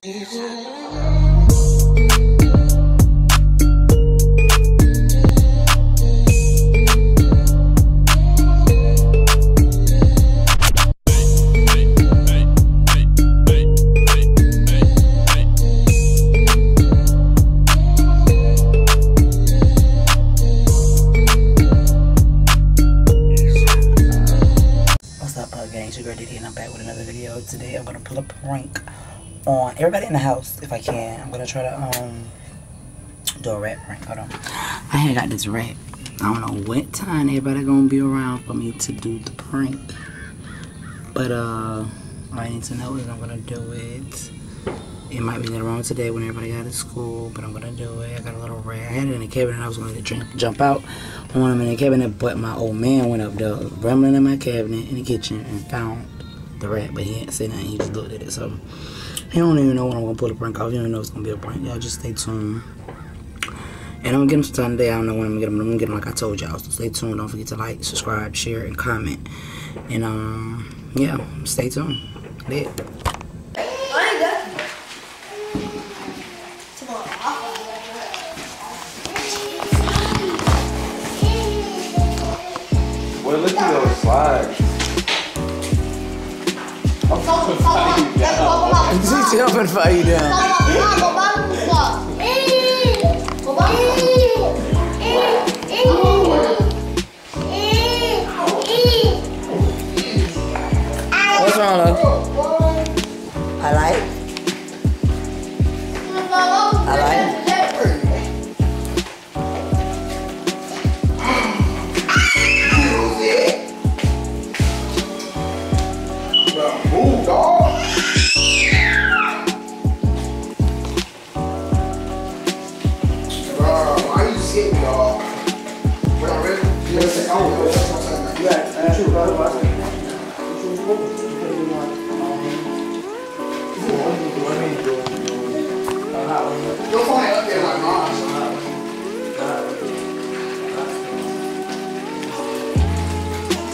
What's up, Pug Gang? It's your girl Diddy, and I'm back with another video. Today, I'm gonna pull a prank on everybody in the house, if I can. I'm gonna try to um do a rat prank. Hold on. I had got this rat. I don't know what time everybody gonna be around for me to do the prank, but uh, all I need to know is I'm gonna do it. It might be later on today when everybody got to school, but I'm gonna do it. I got a little rat. I had it in the cabinet. I was gonna drink, jump out of them in the cabinet, but my old man went up there, rumbling in my cabinet in the kitchen, and found the rat. But he didn't say nothing. He just looked at it. So he don't even know when I'm gonna pull the prank off. He don't even know it's gonna be a prank. Y'all just stay tuned. And I'm gonna get him some time today. I don't know when I'm gonna get him. I'm gonna get him like I told y'all. So stay tuned. Don't forget to like, subscribe, share, and comment. And um, yeah, stay tuned. Lit. Well, look at those slides. I'm fucking fighting down. She's jumping for Ain't up there like mine.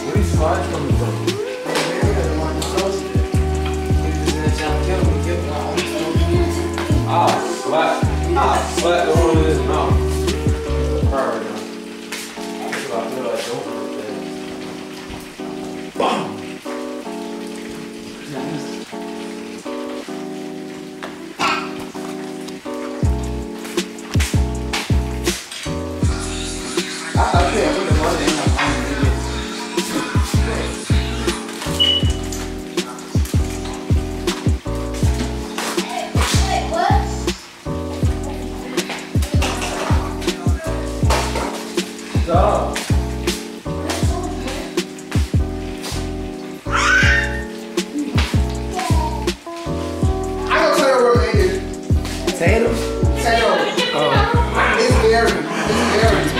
Where these slides coming from? Ah, slap. Ah, is. Tatum? Taylor. It's Gary. It's Gary.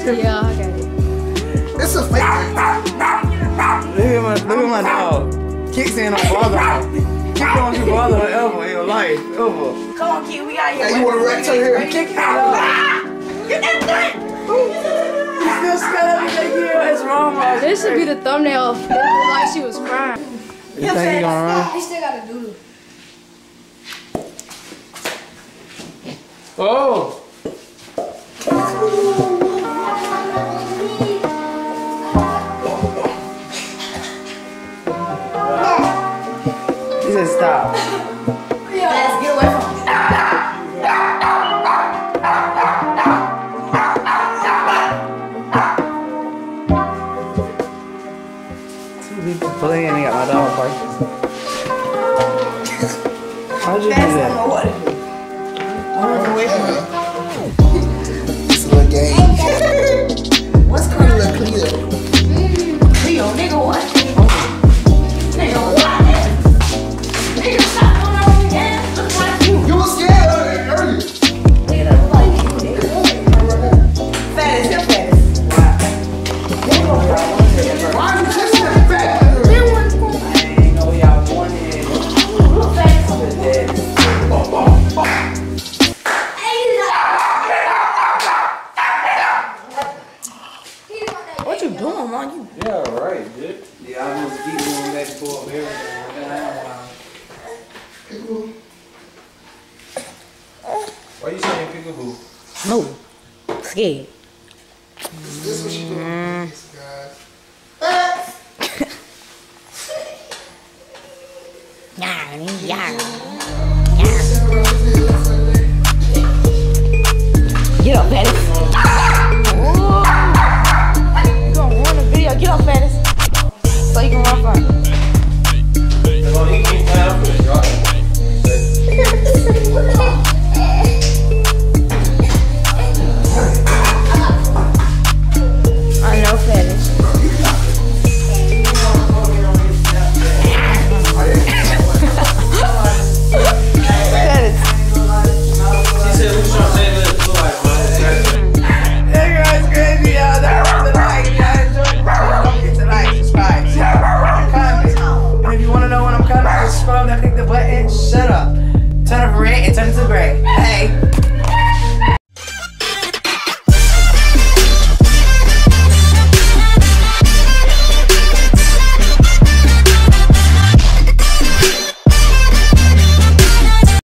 Yeah, alright. Yeah, I got it. It's a fake. Look at my, look at my dog. Kicks in on bother. Kick on you bother ever in your life. Ever. Come on, kid, we got you. Hey, you want a rat tail here? Kick his dog. Get that thing! You still scared of that kid? What's wrong, bro? This should be the thumbnail. It looked like she was crying. You think he gonna run? He still got a doodle. Oh! People playing and got my dog. How'd you do that? No. scared. Is this what doing? Mm. Yeah, yeah.